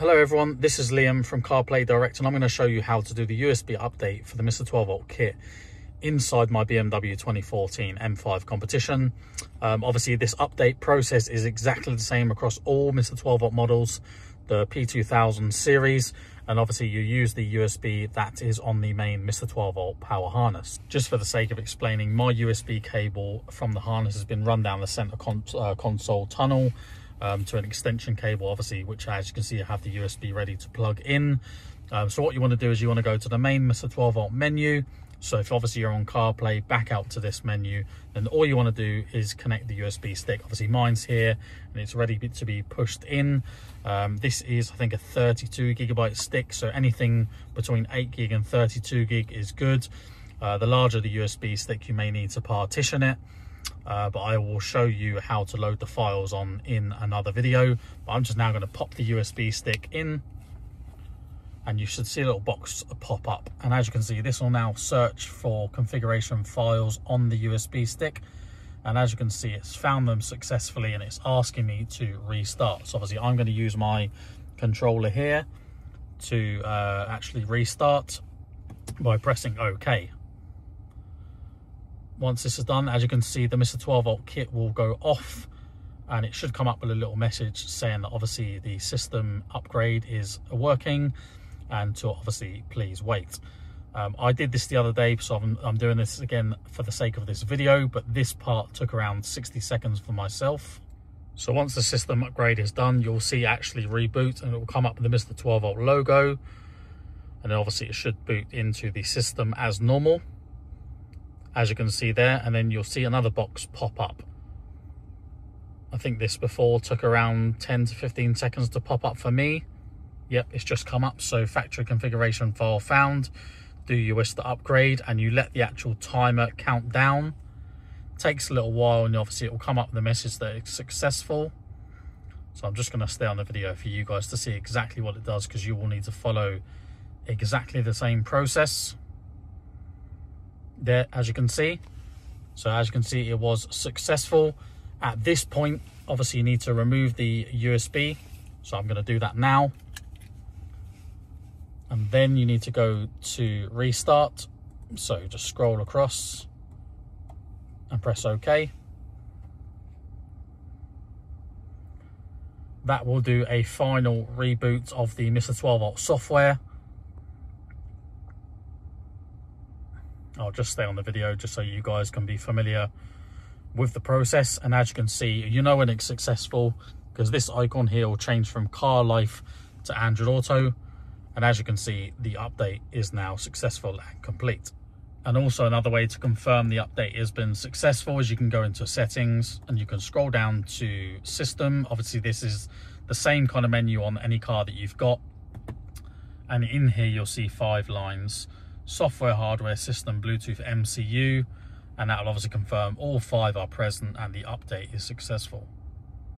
Hello everyone, this is Liam from CarPlay Direct and I'm going to show you how to do the USB update for the Mr 12 volt kit inside my BMW 2014 M5 competition. Um, obviously this update process is exactly the same across all Mr 12 volt models, the P2000 series and obviously you use the USB that is on the main Mr 12 volt power harness. Just for the sake of explaining, my USB cable from the harness has been run down the center uh, console tunnel um, to an extension cable, obviously, which as you can see, I have the USB ready to plug in. Um, so what you want to do is you want to go to the main Mr. 12 volt menu. So if obviously you're on CarPlay, back out to this menu, then all you want to do is connect the USB stick. Obviously mine's here and it's ready to be pushed in. Um, this is, I think, a 32 gigabyte stick. So anything between 8 gig and 32 gig is good. Uh, the larger the USB stick, you may need to partition it uh, but I will show you how to load the files on in another video. But I'm just now going to pop the USB stick in and you should see a little box pop up. And as you can see, this will now search for configuration files on the USB stick. And as you can see, it's found them successfully and it's asking me to restart. So obviously I'm going to use my controller here to uh, actually restart by pressing OK once this is done as you can see the mr 12 volt kit will go off and it should come up with a little message saying that obviously the system upgrade is working and to obviously please wait. Um, I did this the other day so I'm, I'm, doing this again for the sake of this video but this part took around 60 seconds for myself. So once the system upgrade is done you'll see actually reboot and it will come up with the Mr 12 volt logo and then obviously it should boot into the system as normal as you can see there and then you'll see another box pop up. I think this before took around 10 to 15 seconds to pop up for me. Yep it's just come up. So factory configuration file found. Do you wish to upgrade and you let the actual timer count down? Takes a little while and obviously it will come up with the message that it's successful. So I'm just going to stay on the video for you guys to see exactly what it does because you will need to follow exactly the same process there as you can see. So as you can see it was successful. At this point obviously you need to remove the USB so I'm going to do that now. And then you need to go to restart. So just scroll across and press OK. That will do a final reboot of the Mr 12 volt software I'll just stay on the video just so you guys can be familiar with the process. And as you can see, you know when it's successful because this icon here will change from CarLife to Android Auto. And as you can see, the update is now successful and complete. And also another way to confirm the update has been successful is you can go into settings and you can scroll down to system. Obviously this is the same kind of menu on any car that you've got. And in here you'll see five lines software, hardware, system, Bluetooth, MCU, and that will obviously confirm all five are present and the update is successful.